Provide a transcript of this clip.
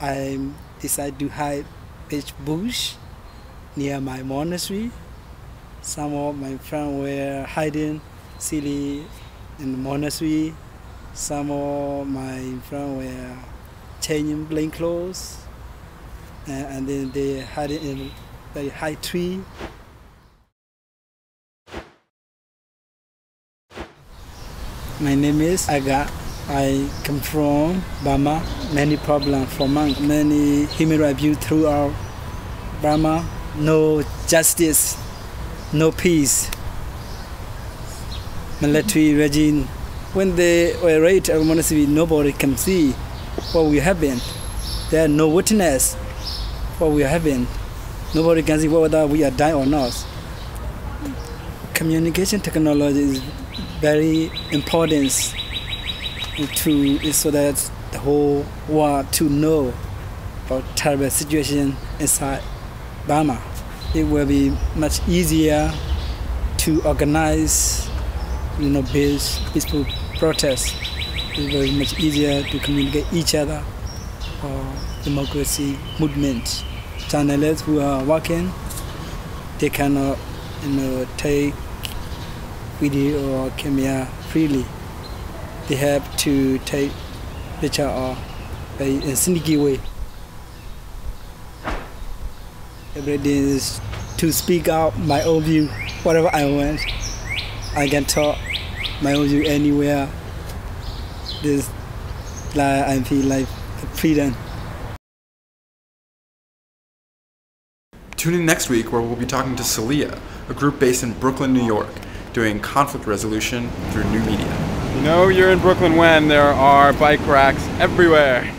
I decided to hide pitch bush near my monastery. Some of my friends were hiding silly in the monastery. Some of my friends were changing plain clothes. Uh, and then they hid in a very high tree. My name is Agga. I come from Burma. Many problems for many human rights abuse throughout Burma. No justice, no peace. Military regime. When they were raided our monastery, nobody can see what we have been. There are no witness what we have been. Nobody can see whether we are dying or not. Communication technology is very important to so that the whole world to know about terrible situation inside Burma. It will be much easier to organize, you know, peace, peaceful protests. It will be much easier to communicate each other or democracy movement. Journalists who are working, they cannot, you know, take video or camera freely. They have to take or in a sneaky way. Everything is to speak out my own view, whatever I want. I can talk my own view anywhere. This, like I feel like freedom. Tune in next week where we'll be talking to Celia, a group based in Brooklyn, New York, doing conflict resolution through new media. Know you're in Brooklyn when there are bike racks everywhere.